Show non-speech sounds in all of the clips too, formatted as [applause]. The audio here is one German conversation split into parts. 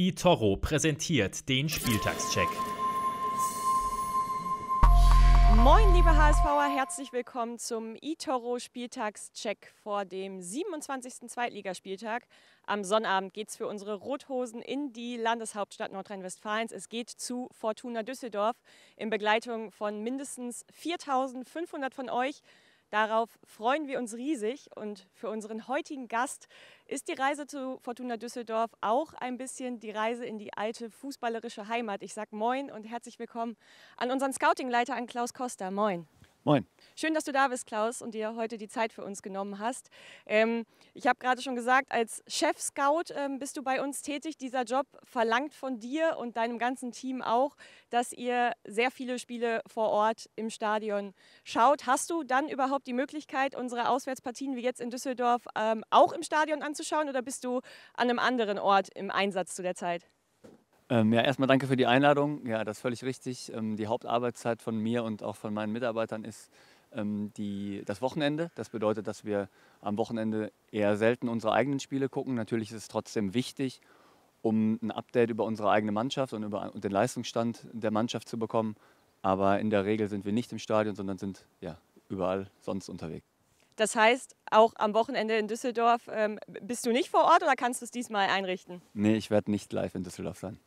eToro präsentiert den Spieltagscheck. Moin, liebe HSVer, herzlich willkommen zum eToro Spieltagscheck vor dem 27. Zweitligaspieltag. Am Sonnabend geht es für unsere Rothosen in die Landeshauptstadt Nordrhein-Westfalens. Es geht zu Fortuna Düsseldorf in Begleitung von mindestens 4500 von euch. Darauf freuen wir uns riesig und für unseren heutigen Gast ist die Reise zu Fortuna Düsseldorf auch ein bisschen die Reise in die alte fußballerische Heimat. Ich sage Moin und herzlich willkommen an unseren Scoutingleiter, an Klaus Costa. Moin. Moin. Schön, dass du da bist, Klaus, und dir heute die Zeit für uns genommen hast. Ähm, ich habe gerade schon gesagt, als Chef-Scout ähm, bist du bei uns tätig. Dieser Job verlangt von dir und deinem ganzen Team auch, dass ihr sehr viele Spiele vor Ort im Stadion schaut. Hast du dann überhaupt die Möglichkeit, unsere Auswärtspartien wie jetzt in Düsseldorf ähm, auch im Stadion anzuschauen oder bist du an einem anderen Ort im Einsatz zu der Zeit? Ähm, ja, erstmal danke für die Einladung. Ja, das ist völlig richtig. Ähm, die Hauptarbeitszeit von mir und auch von meinen Mitarbeitern ist ähm, die, das Wochenende. Das bedeutet, dass wir am Wochenende eher selten unsere eigenen Spiele gucken. Natürlich ist es trotzdem wichtig, um ein Update über unsere eigene Mannschaft und über den Leistungsstand der Mannschaft zu bekommen. Aber in der Regel sind wir nicht im Stadion, sondern sind ja, überall sonst unterwegs. Das heißt, auch am Wochenende in Düsseldorf ähm, bist du nicht vor Ort oder kannst du es diesmal einrichten? Nee, ich werde nicht live in Düsseldorf sein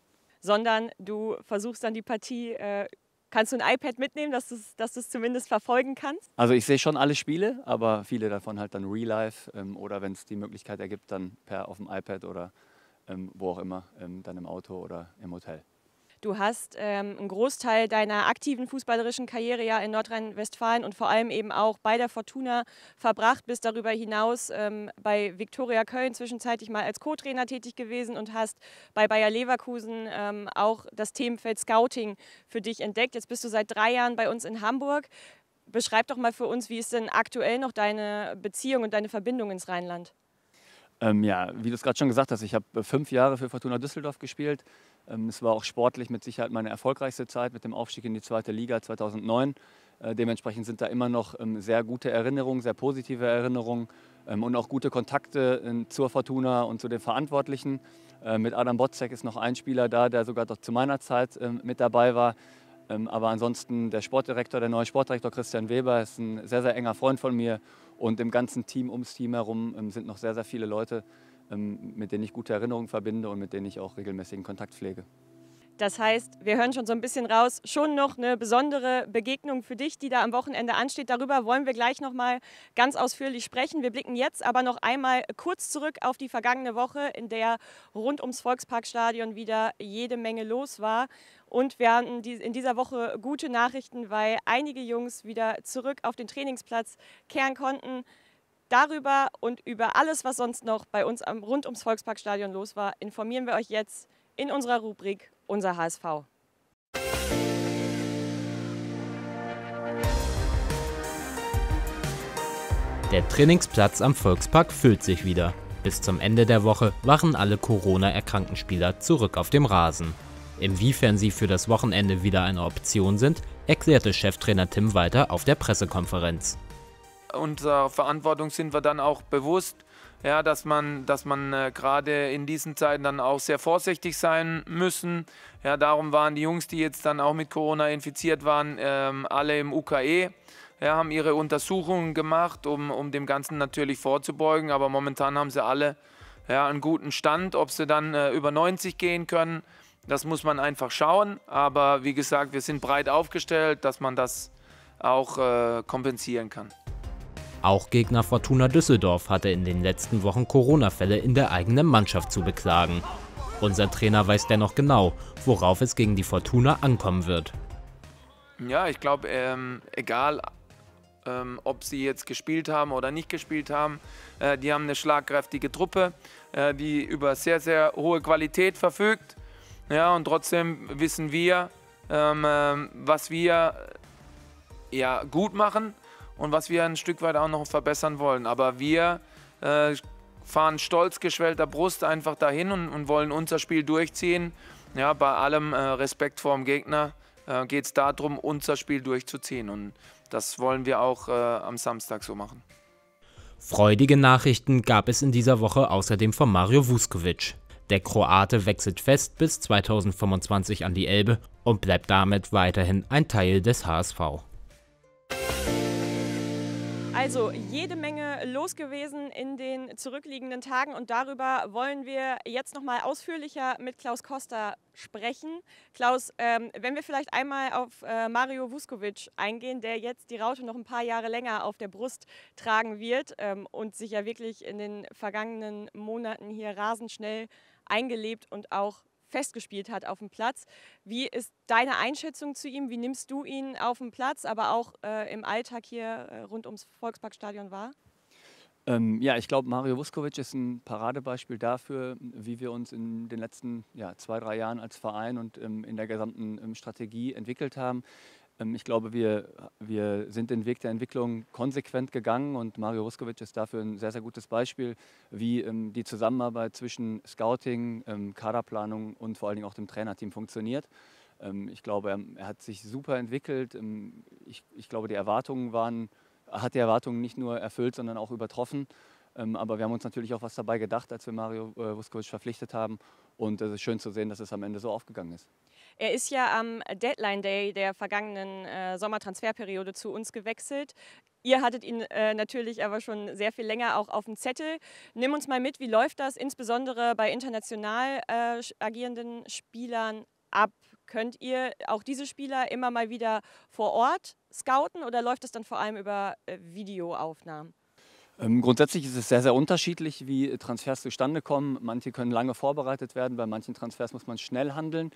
sondern du versuchst dann die Partie äh, Kannst du ein iPad mitnehmen, dass du es dass zumindest verfolgen kannst? Also ich sehe schon alle Spiele, aber viele davon halt dann real life ähm, oder wenn es die Möglichkeit ergibt, dann per auf dem iPad oder ähm, wo auch immer, ähm, dann im Auto oder im Hotel. Du hast ähm, einen Großteil deiner aktiven fußballerischen Karriere ja in Nordrhein-Westfalen und vor allem eben auch bei der Fortuna verbracht, bist darüber hinaus ähm, bei Viktoria Köln zwischenzeitlich mal als Co-Trainer tätig gewesen und hast bei Bayer Leverkusen ähm, auch das Themenfeld Scouting für dich entdeckt. Jetzt bist du seit drei Jahren bei uns in Hamburg. Beschreib doch mal für uns, wie ist denn aktuell noch deine Beziehung und deine Verbindung ins Rheinland? Ähm, ja, wie du es gerade schon gesagt hast, ich habe fünf Jahre für Fortuna Düsseldorf gespielt. Ähm, es war auch sportlich mit Sicherheit meine erfolgreichste Zeit mit dem Aufstieg in die zweite Liga 2009. Äh, dementsprechend sind da immer noch ähm, sehr gute Erinnerungen, sehr positive Erinnerungen ähm, und auch gute Kontakte zur Fortuna und zu den Verantwortlichen. Äh, mit Adam Botzek ist noch ein Spieler da, der sogar doch zu meiner Zeit mit dabei war. Aber ansonsten der Sportdirektor, der neue Sportdirektor Christian Weber ist ein sehr, sehr enger Freund von mir und im ganzen Team ums Team herum sind noch sehr, sehr viele Leute, mit denen ich gute Erinnerungen verbinde und mit denen ich auch regelmäßigen Kontakt pflege. Das heißt, wir hören schon so ein bisschen raus, schon noch eine besondere Begegnung für dich, die da am Wochenende ansteht. Darüber wollen wir gleich noch mal ganz ausführlich sprechen. Wir blicken jetzt aber noch einmal kurz zurück auf die vergangene Woche, in der rund ums Volksparkstadion wieder jede Menge los war. Und wir hatten in dieser Woche gute Nachrichten, weil einige Jungs wieder zurück auf den Trainingsplatz kehren konnten. Darüber und über alles, was sonst noch bei uns rund ums Volksparkstadion los war, informieren wir euch jetzt in unserer Rubrik Unser HSV. Der Trainingsplatz am Volkspark füllt sich wieder. Bis zum Ende der Woche waren alle Corona-erkrankten Spieler zurück auf dem Rasen. Inwiefern sie für das Wochenende wieder eine Option sind, erklärte Cheftrainer Tim Walter auf der Pressekonferenz. Unserer Verantwortung sind wir dann auch bewusst ja, dass man, dass man äh, gerade in diesen Zeiten dann auch sehr vorsichtig sein müssen. Ja, darum waren die Jungs, die jetzt dann auch mit Corona infiziert waren, ähm, alle im UKE. Ja, haben ihre Untersuchungen gemacht, um, um dem Ganzen natürlich vorzubeugen. Aber momentan haben sie alle ja, einen guten Stand. Ob sie dann äh, über 90 gehen können, das muss man einfach schauen. Aber wie gesagt, wir sind breit aufgestellt, dass man das auch äh, kompensieren kann. Auch Gegner Fortuna Düsseldorf hatte in den letzten Wochen Corona-Fälle in der eigenen Mannschaft zu beklagen. Unser Trainer weiß dennoch genau, worauf es gegen die Fortuna ankommen wird. Ja, ich glaube, ähm, egal ähm, ob sie jetzt gespielt haben oder nicht gespielt haben, äh, die haben eine schlagkräftige Truppe, äh, die über sehr, sehr hohe Qualität verfügt. Ja, und trotzdem wissen wir, ähm, äh, was wir ja, gut machen und was wir ein Stück weit auch noch verbessern wollen. Aber wir äh, fahren stolz geschwellter Brust einfach dahin und, und, wollen unser Spiel durchziehen. Ja, bei allem äh, Respekt vor dem Gegner äh, geht es darum, unser Spiel durchzuziehen. Und das wollen wir auch äh, am Samstag so machen. Freudige Nachrichten gab es in dieser Woche außerdem von Mario Vuskovic. Der Kroate wechselt fest bis 2025 an die Elbe und bleibt damit weiterhin ein Teil des HSV. Also jede Menge los gewesen in den zurückliegenden Tagen und darüber wollen wir jetzt noch mal ausführlicher mit Klaus Costa sprechen. Klaus, ähm, wenn wir vielleicht einmal auf äh, Mario Vuskovic eingehen, der jetzt die Raute noch ein paar Jahre länger auf der Brust tragen wird ähm, und sich ja wirklich in den vergangenen Monaten hier rasend schnell eingelebt und auch festgespielt hat auf dem Platz. Wie ist deine Einschätzung zu ihm? Wie nimmst du ihn auf dem Platz, aber auch äh, im Alltag hier äh, rund ums Volksparkstadion wahr? Ähm, ja, ich glaube, Mario Vuskovic ist ein Paradebeispiel dafür, wie wir uns in den letzten ja, zwei, drei Jahren als Verein und ähm, in der gesamten ähm, Strategie entwickelt haben. Ähm, ich glaube, wir, wir sind den Weg der Entwicklung konsequent gegangen und Mario Ruskovic ist dafür ein sehr, sehr gutes Beispiel, wie ähm, die Zusammenarbeit zwischen Scouting, ähm, Kaderplanung und vor allen Dingen auch dem Trainerteam funktioniert. Ich glaube, er, hat sich super entwickelt. Ich, ich glaube, die Erwartungen waren, hat die Erwartungen nicht nur erfüllt, sondern auch übertroffen. Aber wir haben uns natürlich auch was dabei gedacht, als wir Mario äh, verpflichtet haben. Und es ist schön zu sehen, dass es am Ende so aufgegangen ist. Er ist ja am Deadline Day der vergangenen äh, Sommertransferperiode zu uns gewechselt. Ihr hattet ihn äh, natürlich aber schon sehr viel länger auch auf dem Zettel. Nimm uns mal mit, wie läuft das insbesondere bei international äh, agierenden Spielern ab? Könnt ihr auch diese Spieler immer mal wieder vor Ort scouten oder läuft das dann vor allem über äh, Videoaufnahmen? Ähm, grundsätzlich ist es sehr, sehr unterschiedlich, wie Transfers zustande kommen. Manche können lange vorbereitet werden, bei manchen Transfers muss man schnell handeln.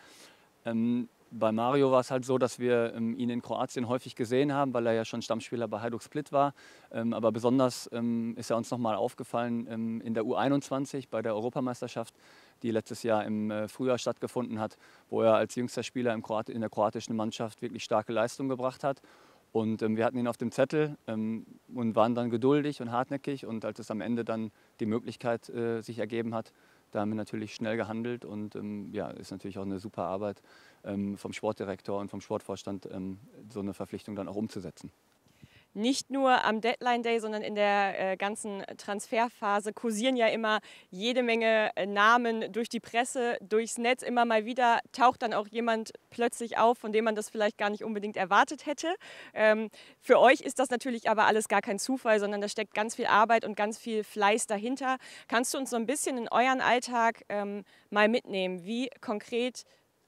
Ähm, bei Mario war es halt so, dass wir ähm, ihn in Kroatien häufig gesehen haben, weil er ja schon Stammspieler bei Hajduk Split war. Ähm, aber besonders ähm, ist er uns nochmal aufgefallen ähm, in der U21 bei der Europameisterschaft, die letztes Jahr im äh, Frühjahr stattgefunden hat, wo er als jüngster Spieler Kroat in der kroatischen Mannschaft wirklich starke Leistung gebracht hat. Und ähm, wir hatten ihn auf dem Zettel und waren dann geduldig und hartnäckig. Und als es am Ende dann die Möglichkeit äh, sich ergeben hat, da haben wir natürlich schnell gehandelt und ähm, ja, ist natürlich auch eine super Arbeit ähm, vom Sportdirektor und vom Sportvorstand, ähm, so eine Verpflichtung dann auch umzusetzen nicht nur am Deadline Day, sondern in der äh, ganzen Transferphase kursieren ja immer jede Menge äh, Namen durch die Presse, durchs Netz. Immer mal wieder taucht dann auch jemand plötzlich auf, von dem man das vielleicht gar nicht unbedingt erwartet hätte. Ähm, für euch ist das natürlich aber alles gar kein Zufall, sondern da steckt ganz viel Arbeit und ganz viel Fleiß dahinter. Kannst du uns so ein bisschen in euren Alltag ähm, mal mitnehmen? Wie konkret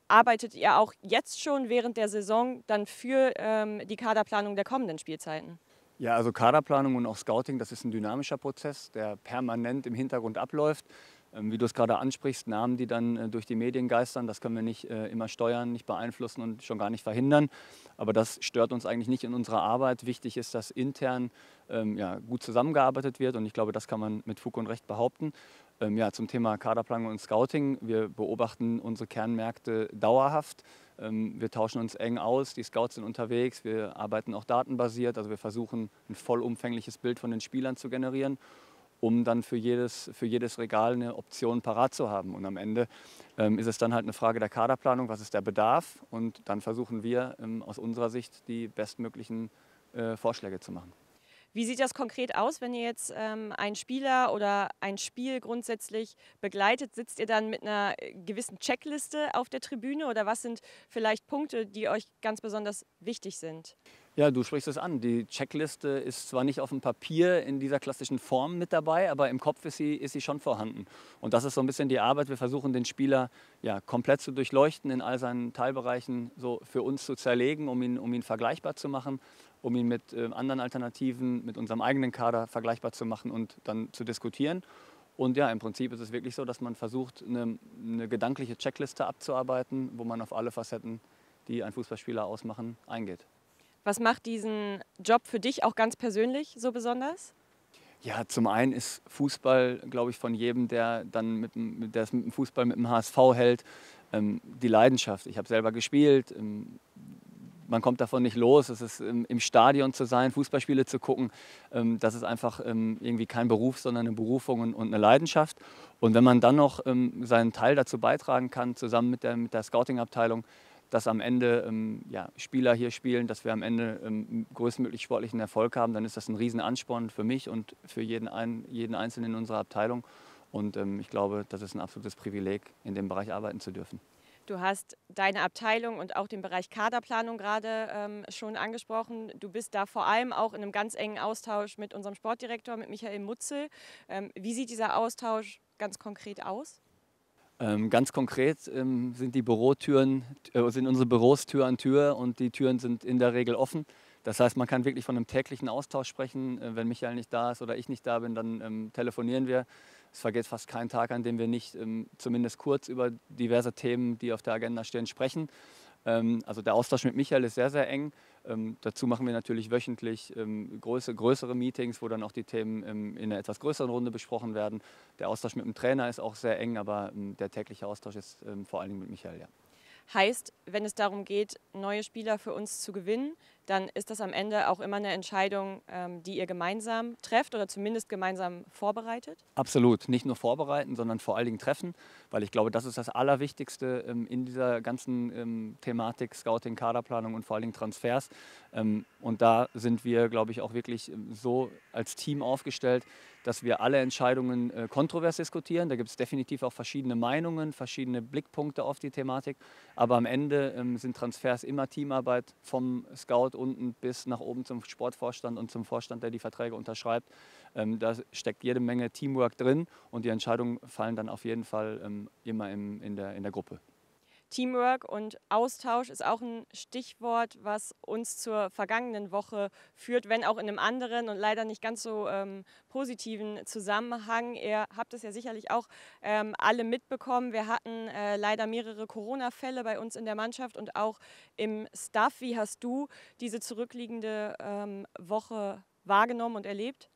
arbeitet ihr auch jetzt schon während der Saison dann für ähm, die Kaderplanung der kommenden Spielzeiten? Ja, also Kaderplanung und auch Scouting, das ist ein dynamischer Prozess, der permanent im Hintergrund abläuft. Ähm, wie du es gerade ansprichst, Namen, die dann äh, durch die Medien geistern, das können wir nicht äh, immer steuern, nicht beeinflussen und schon gar nicht verhindern. Aber das stört uns eigentlich nicht in unserer Arbeit. Wichtig ist, dass intern ähm, ja, gut zusammengearbeitet wird und ich glaube, das kann man mit Fug und Recht behaupten. Ähm, ja, zum Thema Kaderplanung und Scouting. Wir beobachten unsere Kernmärkte dauerhaft. Ähm, wir tauschen uns eng aus, die Scouts sind unterwegs, wir arbeiten auch datenbasiert, also wir versuchen ein vollumfängliches Bild von den Spielern zu generieren um dann für jedes, für jedes Regal eine Option parat zu haben. Und am Ende ähm, ist es dann halt eine Frage der Kaderplanung, was ist der Bedarf und dann versuchen wir ähm, aus unserer Sicht die bestmöglichen äh, Vorschläge zu machen. Wie sieht das konkret aus, wenn ihr jetzt ähm, einen Spieler oder ein Spiel grundsätzlich begleitet? Sitzt ihr dann mit einer äh, gewissen Checkliste auf der Tribüne oder was sind vielleicht Punkte, die euch ganz besonders wichtig sind? Ja, du sprichst es an. Die Checkliste ist zwar nicht auf dem Papier in dieser klassischen Form mit dabei, aber im Kopf ist sie, ist sie schon vorhanden. Und das ist so ein bisschen die Arbeit. Wir versuchen den Spieler ja, komplett zu durchleuchten, in all seinen Teilbereichen so für uns zu zerlegen, um ihn, um ihn vergleichbar zu machen, um ihn mit äh, anderen Alternativen, mit unserem eigenen Kader vergleichbar zu machen und dann zu diskutieren. Und ja, im Prinzip ist es wirklich so, dass man versucht, eine, eine gedankliche Checkliste abzuarbeiten, wo man auf alle Facetten, die ein Fußballspieler ausmachen, eingeht. Was macht diesen Job für dich auch ganz persönlich so besonders? Ja, zum einen ist Fußball, glaube ich, von jedem, der dann mit, der es mit dem Fußball mit dem HSV hält, ähm, die Leidenschaft. Ich habe selber gespielt. Ähm, man kommt davon nicht los. Es ist ähm, im Stadion zu sein, Fußballspiele zu gucken. Das ist einfach irgendwie kein Beruf, sondern eine Berufung und, eine Leidenschaft. Und wenn man dann noch seinen Teil dazu beitragen kann, zusammen mit der, mit der Scouting-Abteilung, dass am Ende ähm, ja, Spieler hier spielen, dass wir am Ende ähm, größtmöglich sportlichen Erfolg haben, dann ist das ein Riesenansporn für mich und für jeden, ein, jeden Einzelnen in unserer Abteilung. Und ähm, ich glaube, das ist ein absolutes Privileg, in dem Bereich arbeiten zu dürfen. Du hast deine Abteilung und auch den Bereich Kaderplanung gerade ähm, schon angesprochen. Du bist da vor allem auch in einem ganz engen Austausch mit unserem Sportdirektor, mit Michael Mutzel. Ähm, wie sieht dieser Austausch ganz konkret aus? Ähm, ganz konkret ähm, sind die Bürotüren, äh, sind unsere Büros Tür an Tür und die Türen sind in der Regel offen. Das heißt, man kann wirklich von einem täglichen Austausch sprechen. Äh, wenn Michael nicht da ist oder ich nicht da bin, dann ähm, telefonieren wir. Es vergeht fast kein Tag, an dem wir nicht zumindest kurz über diverse Themen, die auf der Agenda stehen, sprechen. Ähm, also der Austausch mit Michael ist sehr, sehr eng. Ähm, dazu machen wir natürlich wöchentlich ähm, größere, größere Meetings, wo dann auch die Themen ähm, in einer etwas größeren Runde besprochen werden. Der Austausch mit dem Trainer ist auch sehr eng, aber ähm, der tägliche Austausch ist vor allen Dingen mit Michael. Ja. Heißt, wenn es darum geht, neue Spieler für uns zu gewinnen, dann ist das am Ende auch immer eine Entscheidung, ähm, die ihr gemeinsam trefft oder zumindest gemeinsam vorbereitet? Absolut. Nicht nur vorbereiten, sondern vor allen Dingen treffen, weil ich glaube, das ist das Allerwichtigste ähm, in dieser ganzen ähm, Thematik Scouting, Kaderplanung und vor allen Dingen Transfers. Und da sind wir, glaube ich, auch wirklich so als Team aufgestellt, dass wir alle Entscheidungen äh, kontrovers diskutieren. Da gibt es definitiv auch verschiedene Meinungen, verschiedene Blickpunkte auf die Thematik. Aber am Ende ähm, sind Transfers immer Teamarbeit vom Scout unten bis nach oben zum Sportvorstand und zum Vorstand, der die Verträge unterschreibt. Ähm, da steckt jede Menge Teamwork drin und die Entscheidungen fallen dann auf jeden Fall ähm, immer im, in, der, in der Gruppe. Teamwork und Austausch ist auch ein Stichwort, was uns zur vergangenen Woche führt, wenn auch in einem anderen und leider nicht ganz so ähm, positiven Zusammenhang. Ihr habt es ja sicherlich auch ähm, alle mitbekommen. Wir hatten äh, leider mehrere Corona-Fälle bei uns in der Mannschaft und auch im Staff. Wie hast du diese zurückliegende ähm, Woche wahrgenommen und erlebt?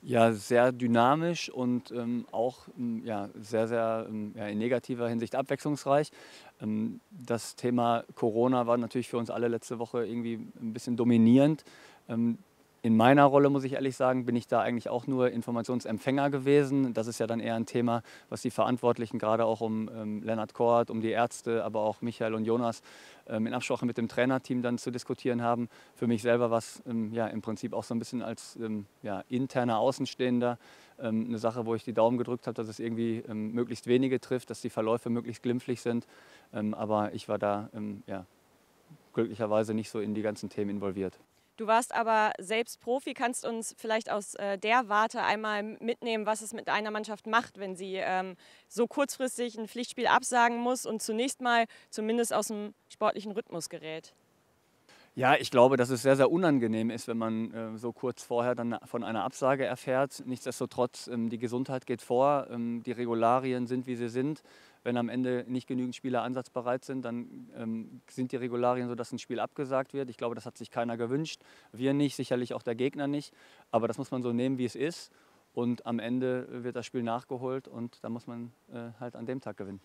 Ja, sehr dynamisch und ähm, auch ähm, ja, sehr, sehr ähm, ja, in negativer Hinsicht abwechslungsreich. Ähm, das Thema Corona war natürlich für uns alle letzte Woche irgendwie ein bisschen dominierend. Ähm, in meiner Rolle, muss ich ehrlich sagen, bin ich da eigentlich auch nur Informationsempfänger gewesen. Das ist ja dann eher ein Thema, was die Verantwortlichen, gerade auch um ähm, Lennart Kort, um die Ärzte, aber auch Michael und Jonas ähm, in Absprache mit dem Trainerteam dann zu diskutieren haben. Für mich selber war es ähm, ja, im Prinzip auch so ein bisschen als ähm, ja, interner Außenstehender ähm, eine Sache, wo ich die Daumen gedrückt habe, dass es irgendwie ähm, möglichst wenige trifft, dass die Verläufe möglichst glimpflich sind. aber ich war da ja, glücklicherweise nicht so in die ganzen Themen involviert. Du warst aber selbst Profi, kannst uns vielleicht aus äh, der Warte einmal mitnehmen, was es mit einer Mannschaft macht, wenn sie ähm, so kurzfristig ein Pflichtspiel absagen muss und zunächst mal zumindest aus dem sportlichen Rhythmus gerät. Ja, ich glaube, dass es sehr, sehr unangenehm ist, wenn man äh, so kurz vorher dann von einer Absage erfährt. Nichtsdestotrotz, ähm, die Gesundheit geht vor, ähm, die Regularien sind, wie sie sind. Wenn am Ende nicht genügend Spieler ansatzbereit sind, dann ähm, sind die Regularien so, dass ein Spiel abgesagt wird. Ich glaube, das hat sich keiner gewünscht. Wir nicht, sicherlich auch der Gegner nicht. Aber das muss man so nehmen, wie es ist. Und am Ende wird das Spiel nachgeholt und da muss man äh, halt an dem Tag gewinnen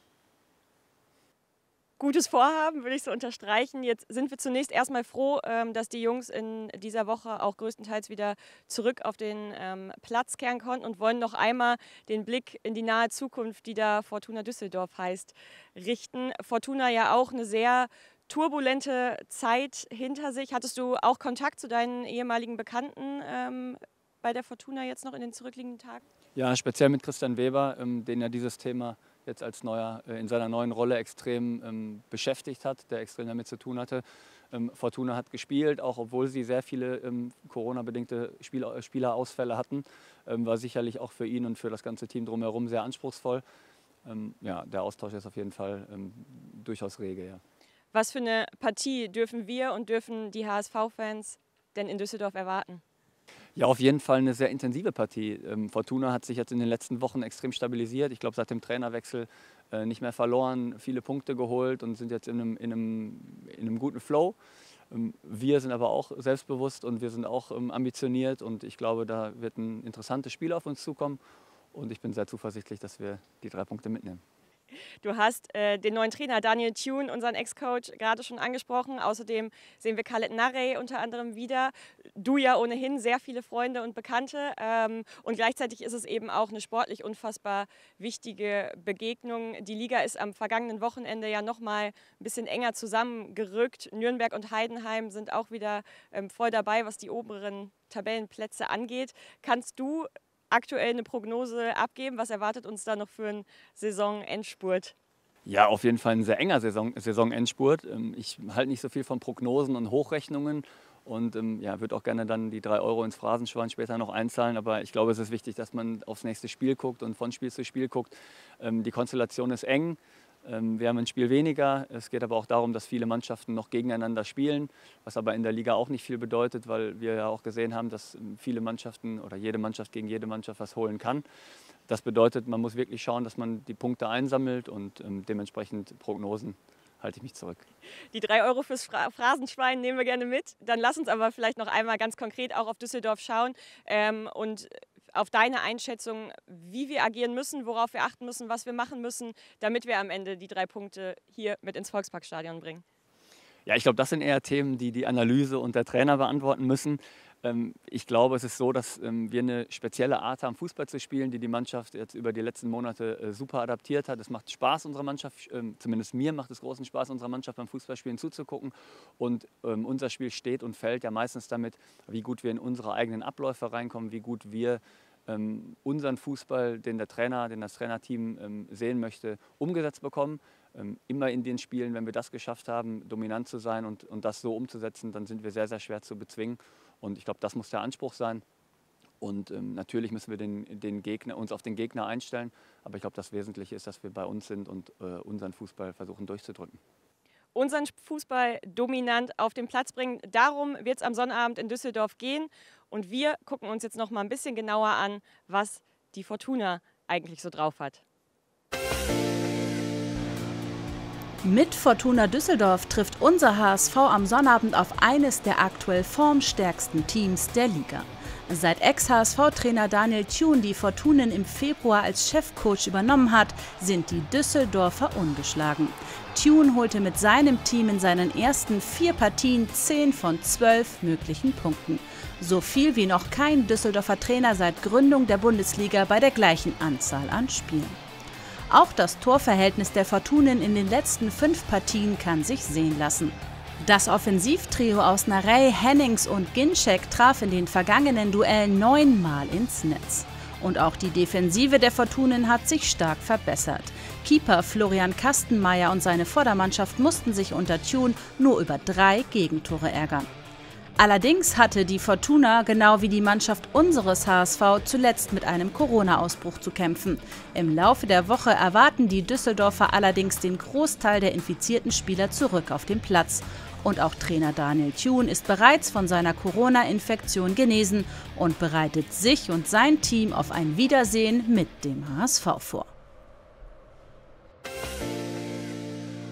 gutes Vorhaben, würde ich so unterstreichen. Jetzt sind wir zunächst erstmal froh, ähm, dass die Jungs in dieser Woche auch größtenteils wieder zurück auf den ähm, Platz kehren konnten und wollen noch einmal den Blick in die nahe Zukunft, die da Fortuna Düsseldorf heißt, richten. Fortuna ja auch eine sehr turbulente Zeit hinter sich. Hattest du auch Kontakt zu deinen ehemaligen Bekannten ähm, bei der Fortuna jetzt noch in den zurückliegenden Tagen? Ja, speziell mit Christian Weber, den ja dieses Thema jetzt als neuer, äh, in seiner neuen Rolle extrem ähm, beschäftigt hat, der extrem damit zu tun hatte. Ähm, Fortuna hat gespielt, auch obwohl sie sehr viele ähm, Corona-bedingte Spiel äh, Spielerausfälle hatten, ähm, war sicherlich auch für ihn und für das ganze Team drumherum sehr anspruchsvoll. Ähm, ja, der Austausch ist auf jeden Fall ähm, durchaus rege. Ja. Was für eine Partie dürfen wir und dürfen die HSV-Fans denn in Düsseldorf erwarten? Ja, auf jeden Fall eine sehr intensive Partie. Ähm, Fortuna hat sich jetzt in den letzten Wochen extrem stabilisiert. Ich glaube, seit dem Trainerwechsel äh, nicht mehr verloren, viele Punkte geholt und sind jetzt in einem, in einem, in einem guten Flow. Ähm, wir sind aber auch selbstbewusst und wir sind auch ähm, ambitioniert und ich glaube, da wird ein interessantes Spiel auf uns zukommen und ich bin sehr zuversichtlich, dass wir die drei Punkte mitnehmen. Du hast äh, den neuen Trainer Daniel Thune, unseren Ex-Coach, gerade schon angesprochen. Außerdem sehen wir Khaled Narey unter anderem wieder. Du ja ohnehin sehr viele Freunde und Bekannte. Ähm, und gleichzeitig ist es eben auch eine sportlich unfassbar wichtige Begegnung. Die Liga ist am vergangenen Wochenende ja nochmal ein bisschen enger zusammengerückt. Nürnberg und Heidenheim sind auch wieder ähm, voll dabei, was die oberen Tabellenplätze angeht. Kannst du aktuell eine Prognose abgeben? Was erwartet uns da noch für einen Saisonendspurt? Ja, auf jeden Fall ein sehr enger Saison, Saisonendspurt. Ähm, ich halte nicht so viel von Prognosen und Hochrechnungen und ähm, ja, würde auch gerne dann die drei Euro ins Phrasenschwein später noch einzahlen. Aber ich glaube, es ist wichtig, dass man aufs nächste Spiel guckt und von Spiel zu Spiel guckt. Ähm, die Konstellation ist eng. Ähm, wir haben ein Spiel weniger. Es geht aber auch darum, dass viele Mannschaften noch gegeneinander spielen, was aber in der Liga auch nicht viel bedeutet, weil wir ja auch gesehen haben, dass ähm, viele Mannschaften oder jede Mannschaft gegen jede Mannschaft was holen kann. Das bedeutet, man muss wirklich schauen, dass man die Punkte einsammelt und ähm, dementsprechend Prognosen halte ich mich zurück. Die drei Euro fürs Phrasenschwein nehmen wir gerne mit. Dann lass uns aber vielleicht noch einmal ganz konkret auch auf Düsseldorf schauen ähm, und auf deine Einschätzung, wie wir agieren müssen, worauf wir achten müssen, was wir machen müssen, damit wir am Ende die drei Punkte hier mit ins Volksparkstadion bringen. Ja, ich glaube, das sind eher Themen, die die Analyse und der Trainer beantworten müssen. Ähm, ich glaube, es ist so, dass ähm, wir eine spezielle Art haben, Fußball zu spielen, die die Mannschaft jetzt über die letzten Monate äh, super adaptiert hat. Es macht Spaß, unserer Mannschaft, ähm, zumindest mir macht es großen Spaß, unserer Mannschaft beim Fußballspielen zuzugucken. Und unser Spiel steht und fällt ja meistens damit, wie gut wir in unsere eigenen Abläufe reinkommen, wie gut wir unseren Fußball, den der Trainer, den das Trainerteam sehen möchte, umgesetzt bekommen. immer in den Spielen, wenn wir das geschafft haben, dominant zu sein und, und das so umzusetzen, dann sind wir sehr, sehr schwer zu bezwingen. Und ich glaube, das muss der Anspruch sein. Und ähm, natürlich müssen wir den, den Gegner, uns auf den Gegner einstellen. Aber ich glaube, das Wesentliche ist, dass wir bei uns sind und äh, unseren Fußball versuchen durchzudrücken. Unseren Fußball dominant auf den Platz bringen. Darum wird es am Sonnabend in Düsseldorf gehen. Und wir gucken uns jetzt noch mal ein bisschen genauer an, was die Fortuna eigentlich so drauf hat. Mit Fortuna Düsseldorf trifft unser HSV am Sonnabend auf eines der aktuell formstärksten Teams der Liga. Seit Ex-HSV-Trainer Daniel Thun die Fortunen im Februar als Chefcoach übernommen hat, sind die Düsseldorfer ungeschlagen. Thun holte mit seinem Team in seinen ersten vier Partien 10 von 12 möglichen Punkten. So viel wie noch kein Düsseldorfer Trainer seit Gründung der Bundesliga bei der gleichen Anzahl an Spielen. Auch das Torverhältnis der Fortunen in den letzten fünf Partien kann sich sehen lassen. Das Offensivtrio aus Narey, Hennings und Ginczek traf in den vergangenen Duellen neunmal ins Netz. Und auch die Defensive der Fortunen hat sich stark verbessert. Keeper Florian Kastenmeier und seine Vordermannschaft mussten sich unter Tune nur über drei Gegentore ärgern. Allerdings hatte die Fortuna genau wie die Mannschaft unseres HSV zuletzt mit einem Corona-Ausbruch zu kämpfen. Im Laufe der Woche erwarten die Düsseldorfer allerdings den Großteil der infizierten Spieler zurück auf den Platz. Und auch Trainer Daniel Thune ist bereits von seiner Corona-Infektion genesen und bereitet sich und sein Team auf ein Wiedersehen mit dem HSV vor.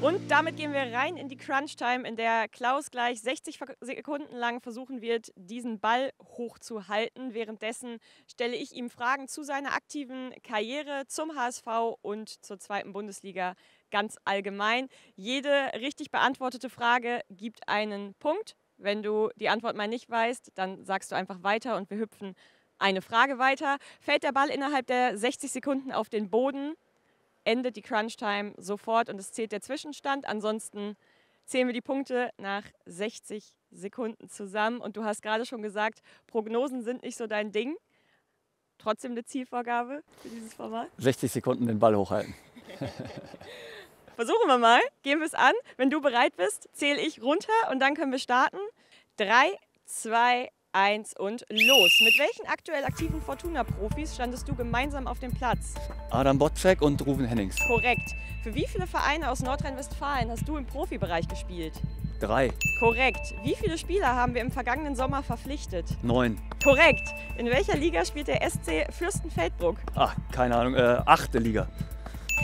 Und damit gehen wir rein in die Crunch-Time, in der Klaus gleich 60 Sekunden lang versuchen wird, diesen Ball hochzuhalten. Währenddessen stelle ich ihm Fragen zu seiner aktiven Karriere, zum HSV und zur zweiten Bundesliga ganz allgemein. Jede richtig beantwortete Frage gibt einen Punkt. Wenn du die Antwort mal nicht weißt, dann sagst du einfach weiter und wir hüpfen eine Frage weiter. Fällt der Ball innerhalb der 60 Sekunden auf den Boden, endet die Crunch-Time sofort und es zählt der Zwischenstand. Ansonsten zählen wir die Punkte nach 60 Sekunden zusammen. Und du hast gerade schon gesagt, Prognosen sind nicht so dein Ding. Trotzdem eine Zielvorgabe für dieses Format? 60 Sekunden den Ball hochhalten. [laughs] Versuchen wir mal. Gehen wir es an. Wenn du bereit bist, zähle ich runter und dann können wir starten. 3, 2, 1 und los. Mit welchen aktuell aktiven Fortuna-Profis standest du gemeinsam auf dem Platz? Adam Botzek und Ruven Hennings. Korrekt. Für wie viele Vereine aus Nordrhein-Westfalen hast du im Profibereich gespielt? Drei. Korrekt. Wie viele Spieler haben wir im vergangenen Sommer verpflichtet? Neun. Korrekt. In welcher Liga spielt der SC Fürstenfeldbruck? Ach, keine Ahnung. Äh, achte Liga.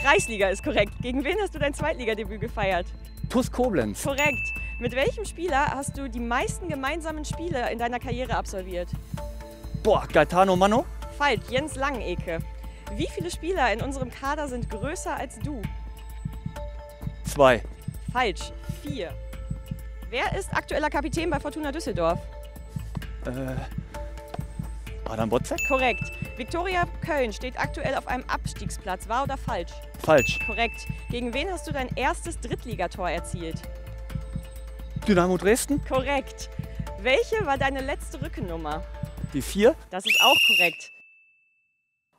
Kreisliga ist korrekt. Gegen wen hast du dein Zweitligadebüt gefeiert? TuS Koblenz. Korrekt. Mit welchem Spieler hast du die meisten gemeinsamen Spiele in deiner Karriere absolviert? Boah, Gaetano Mano? Falsch, Jens Langeneke. Wie viele Spieler in unserem Kader sind größer als du? Zwei. Falsch, vier. Wer ist aktueller Kapitän bei Fortuna Düsseldorf? Äh, Adam Botzek? Korrekt. Viktoria Köln steht aktuell auf einem Abstiegsplatz. Wahr oder falsch? Falsch. Korrekt. Gegen wen hast du dein erstes Drittligator erzielt? Dynamo Dresden? Korrekt. Welche war deine letzte Rückennummer? Die vier? Das ist auch korrekt.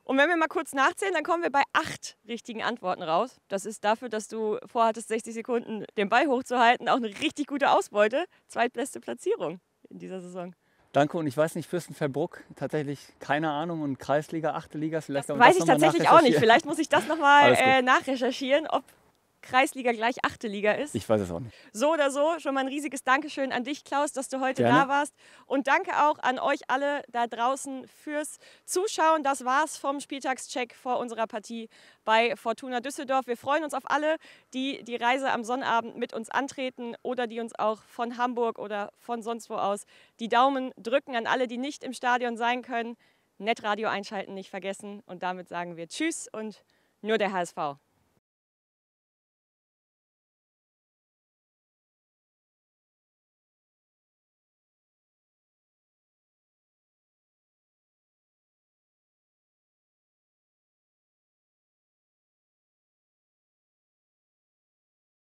Und wenn wir mal kurz nachzählen, dann kommen wir bei acht richtigen Antworten raus. Das ist dafür, dass du vorhattest, 60 Sekunden den Ball hochzuhalten, auch eine richtig gute Ausbeute. Zweitbeste Platzierung in dieser Saison. Danke und ich weiß nicht, Fürstenfeldbruck, tatsächlich keine Ahnung und Kreisliga, achte Liga, vielleicht das weiß ich tatsächlich auch nicht. Vielleicht muss ich das nochmal äh, nachrecherchieren, ob Kreisliga gleich achte Liga ist. Ich weiß es auch nicht. So oder so, schon mal ein riesiges Dankeschön an dich, Klaus, dass du heute Gerne. da warst. Und danke auch an euch alle da draußen fürs Zuschauen. Das war's vom Spieltagscheck vor unserer Partie bei Fortuna Düsseldorf. Wir freuen uns auf alle, die die Reise am Sonnabend mit uns antreten oder die uns auch von Hamburg oder von sonst wo aus die Daumen drücken. An alle, die nicht im Stadion sein können, Netradio einschalten nicht vergessen. Und damit sagen wir Tschüss und nur der HSV.